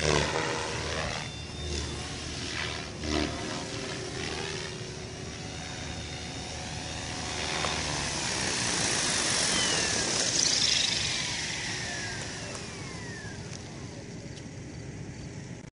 Mm-hmm.